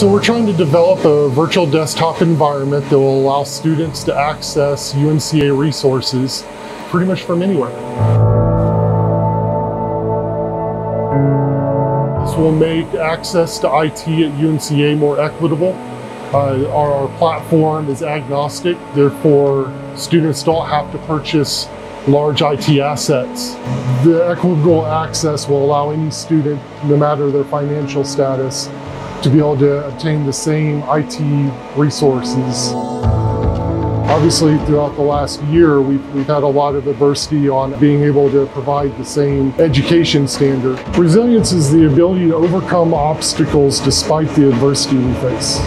So we're trying to develop a virtual desktop environment that will allow students to access UNCA resources pretty much from anywhere. This will make access to IT at UNCA more equitable. Uh, our, our platform is agnostic, therefore students don't have to purchase large IT assets. The equitable access will allow any student, no matter their financial status, to be able to obtain the same IT resources. Obviously, throughout the last year, we've, we've had a lot of adversity on being able to provide the same education standard. Resilience is the ability to overcome obstacles despite the adversity we face.